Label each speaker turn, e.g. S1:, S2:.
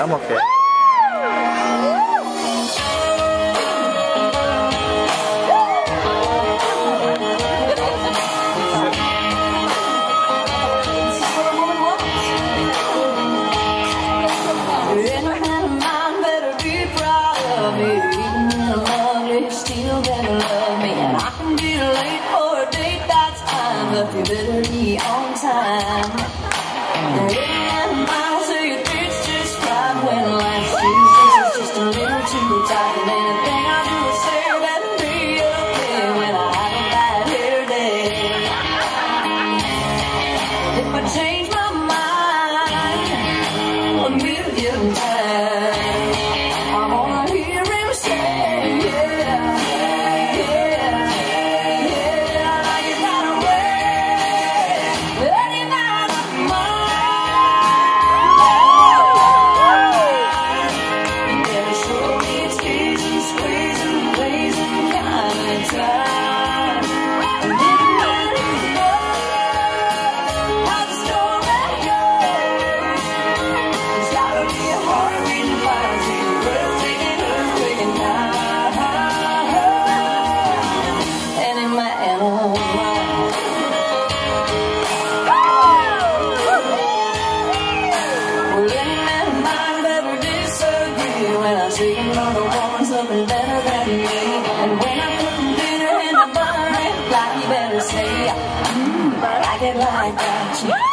S1: I'm okay.
S2: A change. when I see the woman's something better than me. And when I'm putting dinner in the bar and fly, you better say, mm, I get like that.